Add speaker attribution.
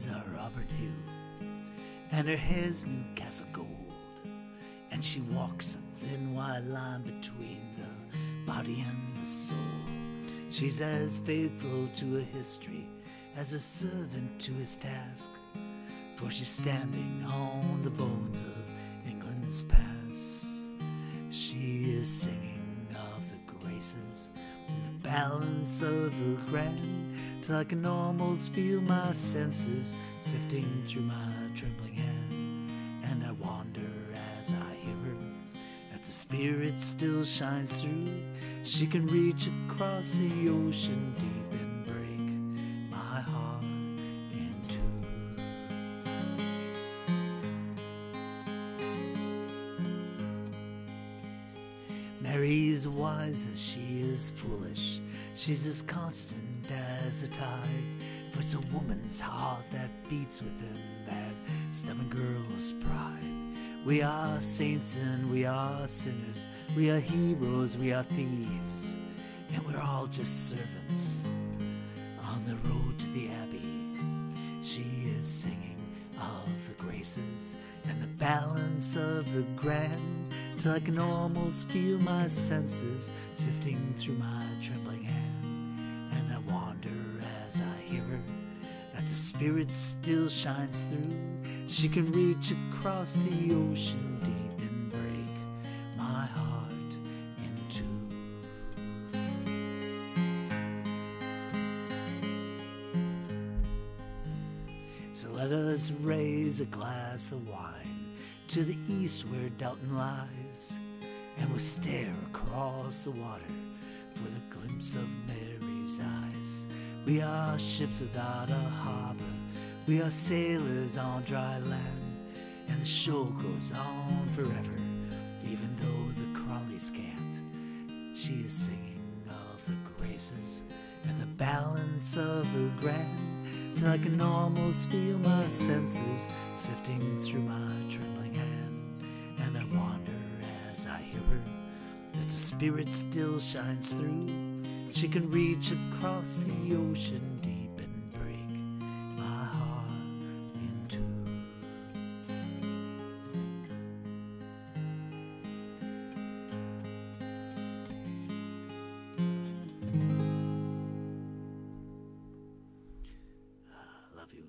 Speaker 1: eyes are Robert Hugh, and her hair's Newcastle gold, and she walks a thin white line between the body and the soul. She's as faithful to her history as a servant to his task, for she's standing on the bones of England's past. She is singing of the graces the balance of the grand, till I can almost feel my senses sifting through my trembling hand, and I wonder as I hear her that the spirit still shines through. She can reach across the ocean deep Mary's wise as she is foolish. She's as constant as the tide. For it's a woman's heart that beats within that stubborn girl's pride. We are saints and we are sinners. We are heroes, we are thieves. And we're all just servants on the road to the abbey. She is singing of the graces and the balance of the grand till I can almost feel my senses sifting through my trembling hand. And I wonder as I hear her that the spirit still shines through. She can reach across the ocean deep and break my heart in two. So let us raise a glass of wine to the east where Downton lies, and we'll stare across the water for the glimpse of Mary's eyes. We are ships without a harbor, we are sailors on dry land, and the show goes on forever, even though the Crawleys can't. She is singing of the graces and the balance of the grand, till I can almost feel my senses sifting through my trembling hand, and I wonder as I hear her that the spirit still shines through. She can reach across the ocean deep and break my heart in two. I love you.